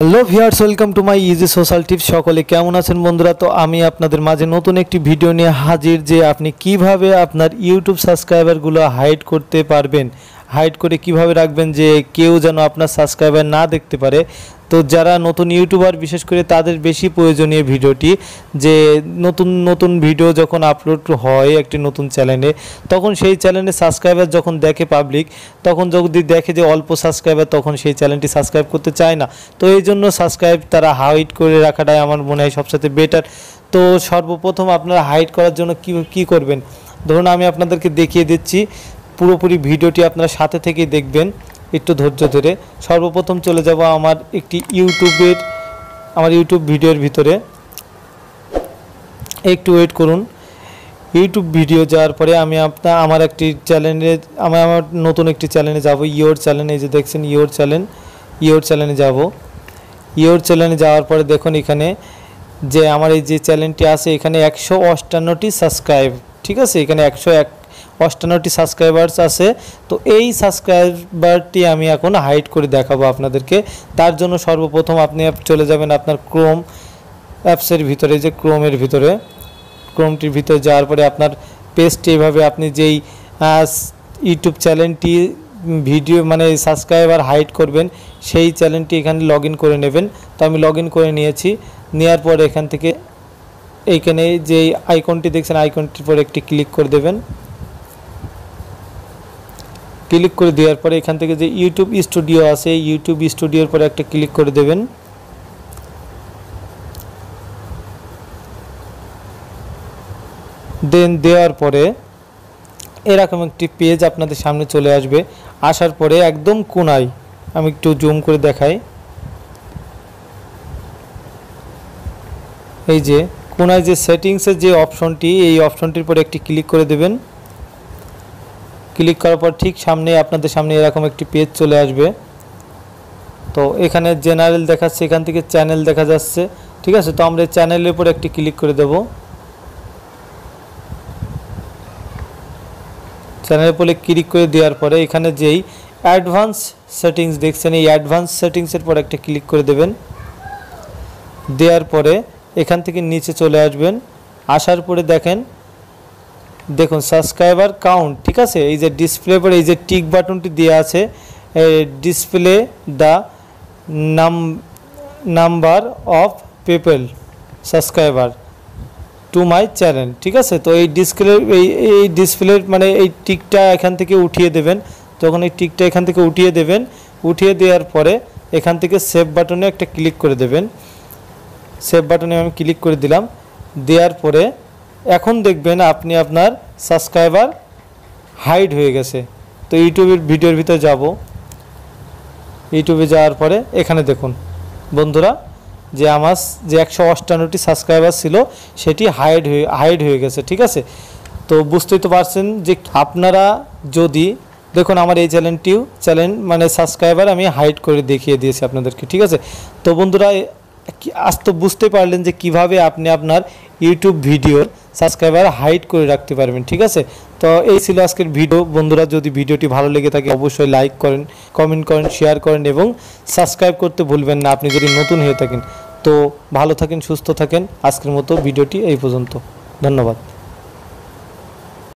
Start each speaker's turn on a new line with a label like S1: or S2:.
S1: Hello viewers welcome to my easy social tips সকলে কেমন আছেন বন্ধুরা? তো আমি আপনাদের মাঝে নতুন একটি ভিডিও নিয়ে হাজির যে আপনি কীভাবে আপনার ইউটিউব সাবস্ক্রাইবারগুলো হাইড করতে পারবেন। হাইড করে কীভাবে রাখবেন যে কেউ যেন আপনার সাবস্ক্রাইবার না দেখতে পারে? তো যারা নতুন ইউটিউবার বিশেষ করে তাদের বেশি প্রয়োজনীয় ভিডিওটি, যে নতুন নতুন ভিডিও যখন আপলোড হয় একটি নতুন চ্যানেলে তখন সেই চ্যানেলে সাবস্ক্রাইবার যখন দেখে পাবলিক তখন যদি দেখে যে অল্প সাবস্ক্রাইবার তখন সেই চ্যানেলটি সাবস্ক্রাইব করতে চায় না। তো এই জন্য সাবস্ক্রাইব তারা হাইড করে রাখাটাই আমার মনে হয় সবসাথে বেটার তো সর্বপ্রথম আপনারা হাইড করার জন্য কি, কী করবেন? ধরুন আমি আপনাদেরকে দেখিয়ে দিচ্ছি পুরোপুরি ভিডিওটি আপনারা সাথে থেকেই দেখবেন, একটু ধৈর্য ধরে। সর্বপ্রথম চলে যাব আমার একটি ইউটিউবের, আমার ইউটিউব ভিডিওর ভিতরে। একটু ওয়েট করুন। ইউটিউব ভিডিও যাওয়ার পরে আমি আপনার আমার একটি চ্যানেলে আমি আমার নতুন একটি চ্যানেলে যাব, ইয়োর চ্যানেল এই যে দেখছেন ইয়োর চ্যানেল ইয়োর চ্যানেলে যাব। ইয়োর চ্যানেলে যাওয়ার পরে দেখুন এখানে যে আমার এই যে চ্যানেলটি আছে, এখানে একশো অষ্টান্নটি সাবস্ক্রাইব ঠিক আছে? এখানে একশো এক অষ্টান্নটি সাবস্ক্রাইবার্স আছে। তো এই সাবস্ক্রাইবারটি আমি এখন হাইড করে দেখাবো আপনাদেরকে। তার জন্য সর্বপ্রথম আপনি চলে যাবেন আপনার ক্রোম অ্যাপসের ভিতরে যে ক্রোমের ভিতরে। ক্রোমটির ভিতরে যাওয়ার পরে আপনার পেজটি এভাবে আপনি যেই ইউটিউব চ্যানেলটি ভিডিও মানে সাবস্ক্রাইবার হাইড করবেন, সেই চ্যানেলটি এখানে লগ করে নেবেন। তো আমি লগ করে নিয়েছি। নেওয়ার পর এখান থেকে এইখানে যে আইকনটি দেখছেন আইকনটির পর একটি ক্লিক করে দেবেন। ক্লিক করে দেওয়ার পরে এখান থেকে যে ইউটিউব স্টুডিও আছে, ইউটিউব স্টুডিওর পরে একটা ক্লিক করে দেবেন। দেন দেওয়ার পরে এরকম একটি পেজ আপনাদের সামনে চলে আসবে। আসার পরে একদম কোনায় আমি একটু জুম করে দেখাই। এই যে, কোনায় যে সেটিংসের যে অপশনটি, এই অপশনটির পরে একটি ক্লিক করে দেবেন। ক্লিক করার পর ঠিক সামনে আপনাদের সামনে এরকম একটি পেজ চলে আসবে। তো এখানে জেনারেল দেখাচ্ছে, এখান থেকে চ্যানেল দেখা যাচ্ছে, ঠিক আছে? তো আমরা চ্যানেলের উপর একটি ক্লিক করে দেব। চ্যানেলের উপরে ক্লিক করে দেওয়ার পরে এখানে যেই অ্যাডভান্স সেটিংস দেখছেন, এই অ্যাডভান্স সেটিংসের পর একটা ক্লিক করে দেবেন। দেওয়ার পরে এখান থেকে নিচে চলে আসবেন। আসার পরে দেখেন দেখুন সাবস্ক্রাইবার কাউন্ট ঠিক আছে? এই যে ডিসপ্লে পরে এই যে টিক বাটনটি দেওয়া আছে ডিসপ্লে দ্য নাম number of people subscriber to my channel ঠিক আছে? তো এই ডিসপ্লে এই এই ডিসপ্লের মানে এই টিকটা এখান থেকে উঠিয়ে দেবেন। তখন এই টিকটা এখান থেকে উঠিয়ে দেবেন, উঠিয়ে দেওয়ার পরে এখান থেকে সেভ বাটনে একটা ক্লিক করে দেবেন। সেভ বাটনে আমি ক্লিক করে দিলাম। দেওয়ার পরে এখন দেখবেন আপনি আপনার সাবস্ক্রাইবার হাইড হয়ে গেছে। তো ইউটিউবের ভিডিওর ভিতরে যাব। ইউটিউবে যাওয়ার পরে এখানে দেখুন, বন্ধুরা, যে আমার যে একশো অষ্টান্নটি সাবস্ক্রাইবার ছিল, সেটি হাইড হয়ে হাইড হয়ে গেছে, ঠিক আছে? তো বুঝতেই তো পারছেন যে আপনারা যদি, দেখুন আমার এই চ্যানেলটিও, চ্যানেল মানে সাবস্ক্রাইবার আমি হাইড করে দেখিয়ে দিয়েছি আপনাদেরকে, ঠিক আছে? তো বন্ধুরা আজ তো বুঝতে পারলেন যে কীভাবে আপনি আপনার ইউটিউব ভিডিওর সাবস্ক্রাইবার হাইড করে রাখতে পারবেন, ঠিক আছে? তো এই ছিল আজকের ভিডিও বন্ধুরা, যদি ভিডিওটি ভালো লেগে থাকে, অবশ্যই লাইক করেন কমেন্ট করেন শেয়ার করেন এবং সাবস্ক্রাইব করতে ভুলবেন না। আপনি যদি নতুন হয়ে থাকেন, তো ভালো থাকেন, সুস্থ থাকেন। আজকের মতো ভিডিওটি এই পর্যন্ত। ধন্যবাদ।